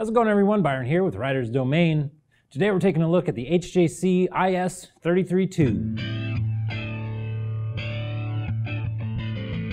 How's it going everyone? Byron here with Riders Domain. Today we're taking a look at the HJC IS332.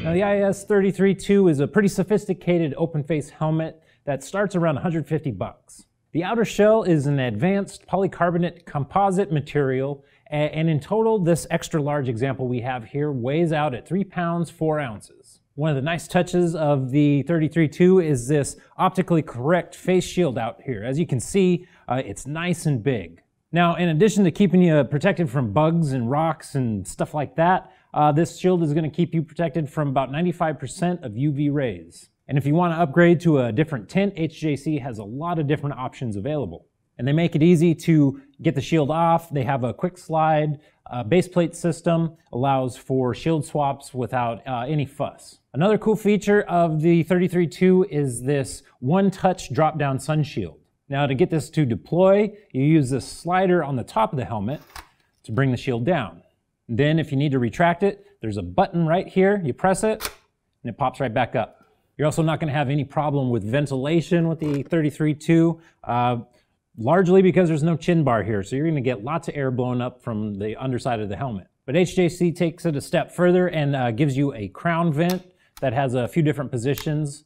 Now the IS332 is a pretty sophisticated open face helmet that starts around 150 bucks. The outer shell is an advanced polycarbonate composite material and in total this extra large example we have here weighs out at 3 pounds 4 ounces. One of the nice touches of the 33.2 is this optically correct face shield out here. As you can see, uh, it's nice and big. Now, in addition to keeping you protected from bugs and rocks and stuff like that, uh, this shield is going to keep you protected from about 95% of UV rays. And if you want to upgrade to a different tint, HJC has a lot of different options available. And they make it easy to get the shield off. They have a quick slide uh, base plate system, allows for shield swaps without uh, any fuss. Another cool feature of the 33.2 is this one-touch drop-down sun shield. Now to get this to deploy, you use this slider on the top of the helmet to bring the shield down. Then if you need to retract it, there's a button right here. You press it and it pops right back up. You're also not going to have any problem with ventilation with the 33.2. Uh, largely because there's no chin bar here, so you're going to get lots of air blown up from the underside of the helmet. But HJC takes it a step further and uh, gives you a crown vent that has a few different positions,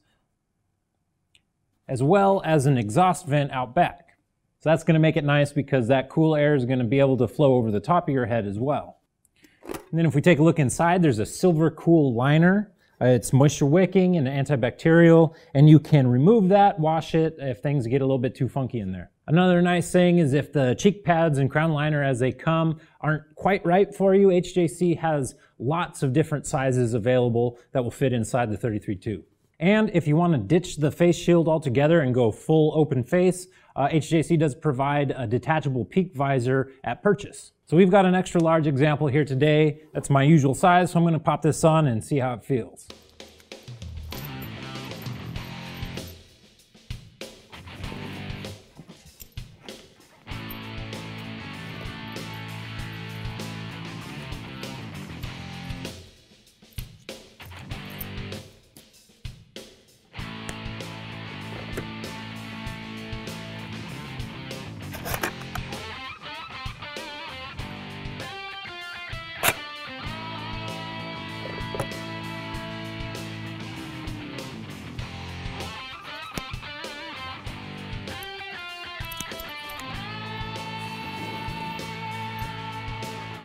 as well as an exhaust vent out back. So that's going to make it nice because that cool air is going to be able to flow over the top of your head as well. And then if we take a look inside, there's a silver cool liner it's moisture wicking and antibacterial, and you can remove that, wash it if things get a little bit too funky in there. Another nice thing is if the cheek pads and crown liner as they come aren't quite right for you, HJC has lots of different sizes available that will fit inside the 33.2. And if you want to ditch the face shield altogether and go full open face, uh, HJC does provide a detachable peak visor at purchase. So we've got an extra large example here today. That's my usual size, so I'm going to pop this on and see how it feels.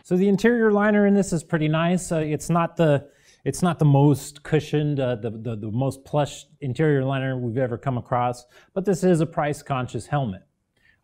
So the interior liner in this is pretty nice. Uh, it's not the it's not the most cushioned, uh, the, the, the most plush interior liner we've ever come across, but this is a price conscious helmet.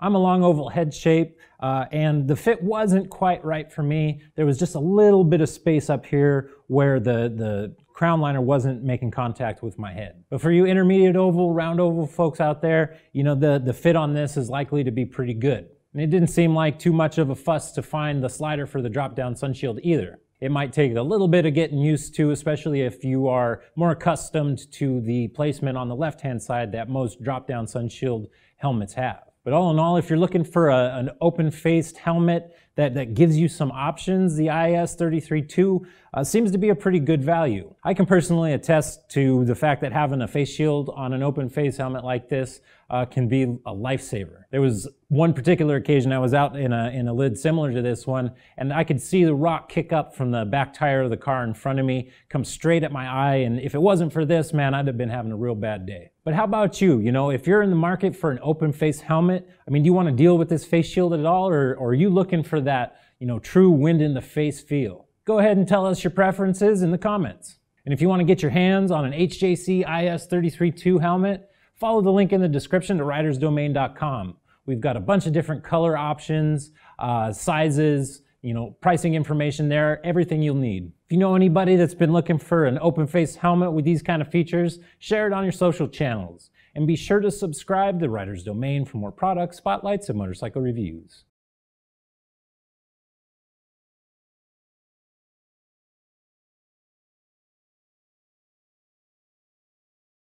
I'm a long oval head shape, uh, and the fit wasn't quite right for me. There was just a little bit of space up here where the, the crown liner wasn't making contact with my head. But for you intermediate oval, round oval folks out there, you know, the, the fit on this is likely to be pretty good. And it didn't seem like too much of a fuss to find the slider for the drop-down sunshield either. It might take a little bit of getting used to, especially if you are more accustomed to the placement on the left-hand side that most drop-down sunshield helmets have. But all in all, if you're looking for a, an open-faced helmet that, that gives you some options, the IS-33-2 uh, seems to be a pretty good value. I can personally attest to the fact that having a face shield on an open face helmet like this uh, can be a lifesaver. There was one particular occasion I was out in a, in a lid similar to this one, and I could see the rock kick up from the back tire of the car in front of me, come straight at my eye, and if it wasn't for this, man, I'd have been having a real bad day. But how about you? You know, if you're in the market for an open face helmet, I mean, do you want to deal with this face shield at all, or, or are you looking for that, you know, true wind in the face feel? Go ahead and tell us your preferences in the comments. And if you want to get your hands on an HJC IS332 helmet, follow the link in the description to ridersdomain.com. We've got a bunch of different color options, uh, sizes, you know, pricing information there, everything you'll need. If you know anybody that's been looking for an open face helmet with these kind of features, share it on your social channels. And be sure to subscribe to Riders Domain for more products, spotlights, and motorcycle reviews.